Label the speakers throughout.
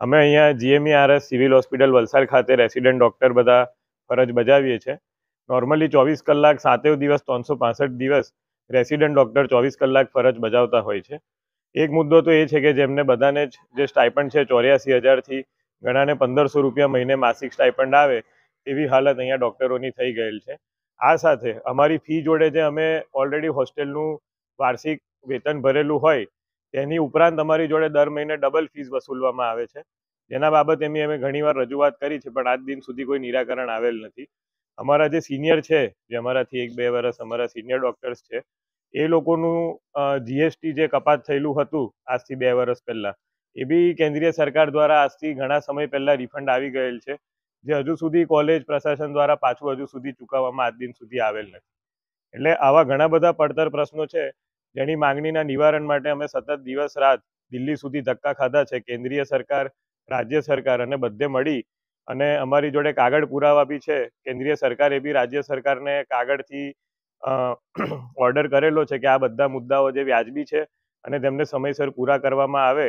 Speaker 1: અમે અહીંયા GMERS civil hospital Valsad ખાતે રેસિડેન્ટ ડૉક્ટર બધા ફરજ બજાવીએ છીએ. નોર્મલી ચોવીસ કલાક સાતેવ દિવસ ત્રણસો દિવસ રેસિડેન્ટ ડૉક્ટર ચોવીસ કલાક ફરજ બજાવતા હોય છે. એક મુદ્દો તો એ છે કે જેમને બધાને જ જે સ્ટાઇપન્ડ છે ચોર્યાસી હજારથી ઘણાને પંદરસો રૂપિયા મહિને માસિક સ્ટાઇપન્ડ આવે એવી હાલત અહીંયા ડૉક્ટરોની થઈ ગયેલ છે. આ સાથે અમારી ફી જોડે જે અમે ઓલરેડી હોસ્ટેલનું વાર્ષિક વેતન ભરેલું હોય તેની ઉપરાંત અમારી જોડે દર મહિને ડબલ ફીસ વસૂલવામાં આવે છે. જેના બાબતે એમ અમે ઘણીવાર રજૂઆત કરી છે, પણ આજ દિન સુધી કોઈ નિરાકરણ આવેલ નથી. અમારા જે સિનિયર છે, જે અમારાથી એક બે વર્ષ અમારા સિનિયર ડૉક્ટર્સ છે, એ લોકોનું જીએસટી જે કપાત થયેલું હતું આજથી બે વર્ષ પહેલાં, એ બી કેન્દ્રીય સરકાર દ્વારા આજથી ઘણા સમય પહેલાં રિફંડ આવી ગયેલ છે, જે હજુ સુધી કોલેજ પ્રશાસન દ્વારા પાછું હજુ સુધી ચૂકવવામાં આજ દિન સુધી આવેલ નથી. એટલે આવા ઘણા બધા પડતર પ્રશ્નો છે જેની માંગણીના નિવારણ માટે અમે સતત દિવસ રાત દિલ્હી સુધી ધક્કા ખાધા છે. કેન્દ્રીય સરકાર રાજ્ય સરકાર અને બધે મળી અને અમારી જોડે કાગળ પુરાવા બી છે. કેન્દ્રીય સરકારે બી રાજ્ય સરકારને કાગળથી ઓર્ડર કરેલો છે કે આ બધા મુદ્દાઓ જે વ્યાજબી છે અને તેમને સમયસર પૂરા કરવામાં આવે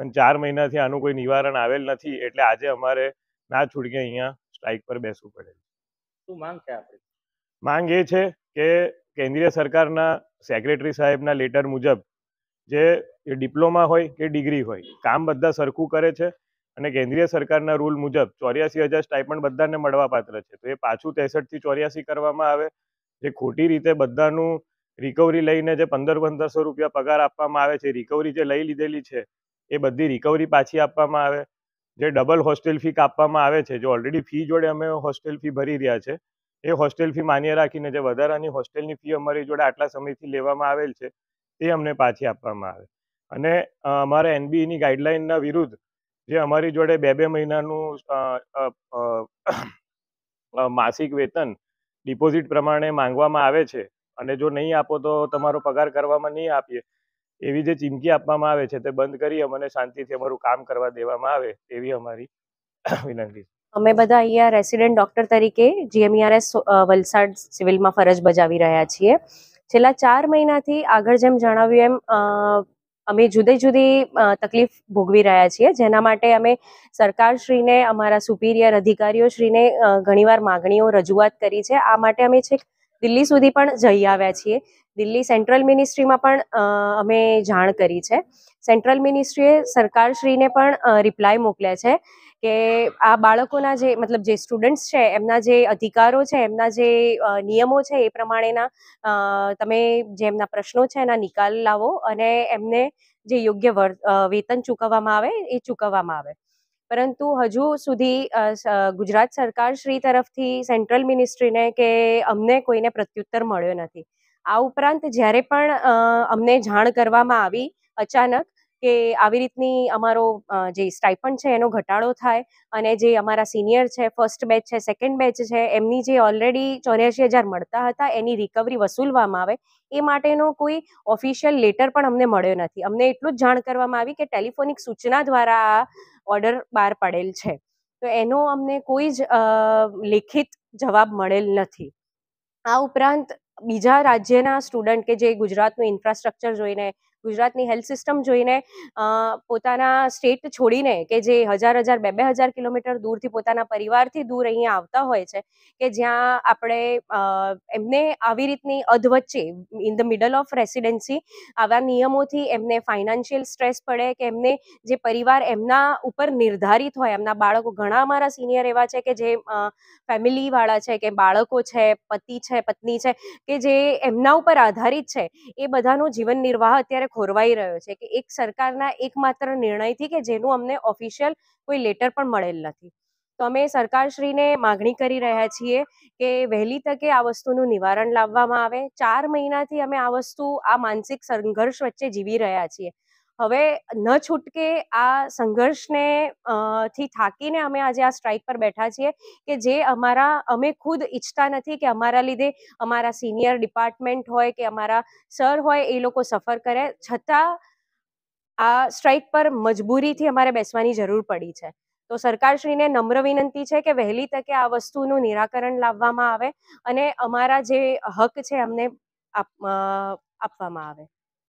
Speaker 1: અને ચાર મહિનાથી આનું કોઈ નિવારણ આવેલ નથી એટલે આજે અમારે ના છૂટકે અહીંયા સ્ટ્રાઇક પર બેસવું પડે
Speaker 2: શું માંગ છે આપણી?
Speaker 1: માંગ એ છે કે કેન્દ્રીય સરકારના સેક્રેટરી સાહેબના લેટર મુજબ જે ડિપ્લોમા હોય કે ડિગ્રી હોય, કામ બધા સરખું કરે છે અને કેન્દ્રીય સરકારના રૂલ મુજબ ચોર્યાસી હજાર સ્ટાઇપન્ડ બધાને મળવાપાત્ર છે. તો એ પાછું ત્રેસઠથી ચોર્યાસી કરવામાં આવે. જે ખોટી રીતે બધાનું રિકવરી લઈને જે પંદર પંદરસો રૂપિયા પગાર આપવામાં આવે છે રિકવરી જે લઈ લીધેલી છે, એ બધી રિકવરી પાછી આપવામાં આવે. જે ડબલ હોસ્ટેલ ફી કાપવામાં આવે છે, જે ઓલરેડી ફી જોડે અમે હોસ્ટેલ ફી ભરી રહ્યા છે એ હોસ્ટેલ ફી માન્ય રાખીને જે વધારાની હોસ્ટેલની ફી અમારી જોડે આટલા સમયથી લેવામાં આવેલ છે તે અમને પાછી આપવામાં આવે. અને અમારા એનબીઈની ગાઈડલાઇનના વિરુદ્ધ જે અમારી જોડે બે બે મહિનાનું માસિક વેતન ડિપોઝિટ પ્રમાણે માંગવામાં આવે છે અને જો નહીં આપો તો તમારો પગાર કરવામાં નહીં આપીએ. એવી જે ચીમકી આપવામાં આવે છે તે બંધ કરી અમને શાંતિથી અમારું કામ કરવા દેવામાં આવે, એવી અમારી વિનંતી છે.
Speaker 3: અમે બધા અહીંયા રેસિડેન્ટ ડોક્ટર તરીકે જીએમઈઆરએસ વલસાડ સિવિલમાં ફરજ બજાવી રહ્યા છીએ. છેલ્લા ચાર મહિનાથી આગળ જેમ જણાવ્યું એમ અમે જુદી જુદી તકલીફ ભોગવી રહ્યા છીએ, જેના માટે અમે સરકારશ્રીને, અમારા સુપિરિયર અધિકારીઓશ્રીને ઘણીવાર માગણીઓ રજૂઆત કરી છે. આ માટે અમે છેક દિલ્હી સુધી પણ જઈ આવ્યા છીએ. દિલ્હી સેન્ટ્રલ મિનિસ્ટ્રીમાં પણ અમે જાણ કરી છે. સેન્ટ્રલ મિનિસ્ટ્રીએ સરકારશ્રીને પણ રિપ્લાય મોકલ્યા છે. કે આ બાળકોના જે, મતલબ જે સ્ટુડન્ટ્સ છે, એમના જે અધિકારો છે, એમના જે નિયમો છે એ પ્રમાણેના તમે જે એમના પ્રશ્નો છે એના નિકાલ લાવો અને એમને જે યોગ્ય વેતન ચૂકવવામાં આવે એ ચૂકવવામાં આવે. પરંતુ હજુ સુધી ગુજરાત સરકાર શ્રી તરફથી સેન્ટ્રલ મિનિસ્ટ્રીને કે અમને કોઈને પ્રત્યુત્તર મળ્યો નથી. આ ઉપરાંત જ્યારે પણ અમને જાણ કરવામાં આવી અચાનક કે આવી રીતની અમારો જે સ્ટાઇપન્ડ છે એનો ઘટાડો થાય અને જે અમારા સિનિયર છે ફર્સ્ટ બેચ છે સેકન્ડ બેચ છે, એમની જે ઓલરેડી ચોર્યાસી હજાર મળતા હતા, એની રિકવરી વસૂલવામાં આવે, એ માટેનો કોઈ ઓફિશિયલ લેટર પણ અમને મળ્યો નથી. અમને એટલું જ જાણ કરવામાં આવી કે ટેલિફોનિક સૂચના દ્વારા આ ઓર્ડર બહાર પડેલ છે. તો એનો અમને કોઈ જ લેખિત જવાબ મળેલ નથી. આ ઉપરાંત બીજા રાજ્યના સ્ટુડન્ટ કે જે ગુજરાતનું ઇન્ફ્રાસ્ટ્રક્ચર જોઈને ગુજરાતની હેલ્થ સિસ્ટમ જોઈને પોતાના સ્ટેટ છોડીને કે જે હજાર હજાર, બે બે હજાર કિલોમીટર દૂરથી પોતાના પરિવારથી દૂર અહીંયા આવતા હોય છે, કે જ્યાં આપણે એમને આવી રીતની અધવચ્ચે in the middle of residency આવા નિયમોથી એમને ફાઇનાન્શિયલ સ્ટ્રેસ પડે, કે એમને જે પરિવાર એમના ઉપર નિર્ધારિત હોય, એમના બાળકો ઘણા અમારા સિનિયર એવા છે કે જે ફેમિલીવાળા છે, કે બાળકો છે, પતિ છે, પત્ની છે, કે જે એમના ઉપર આધારિત છે, એ બધાનું જીવન નિર્વાહ અત્યારે ખોરવાઈ રહ્યો છે કે એક સરકારના એકમાત્ર નિર્ણયથી કે જેનું અમને ઓફિશિયલ કોઈ લેટર પણ મળેલ નથી. તો અમે સરકારશ્રીને માગણી કરી રહ્યા છીએ કે વહેલી તકે આ વસ્તુનું નિવારણ લાવવામાં આવે. ચાર મહિનાથી અમે આ વસ્તુ, આ માનસિક સંઘર્ષ વચ્ચે જીવી રહ્યા છીએ. હવે ન છૂટકે આ સંઘર્ષને થી થાકીને અમે આજે આ સ્ટ્રાઇક પર બેઠા છીએ કે જે અમારા, અમે ખુદ ઈચ્છતા નથી કે અમારા લીધે અમારા સિનિયર ડિપાર્ટમેન્ટ હોય કે અમારા સર હોય એ લોકો સફર કરે. છતાં આ સ્ટ્રાઇક પર મજબૂરીથી અમારે બેસવાની જરૂર પડી છે. તો સરકારશ્રીને નમ્ર વિનંતી છે કે વહેલી તકે આ વસ્તુનું નિરાકરણ લાવવામાં આવે અને અમારા જે હક છે અમને આપવામાં આવે.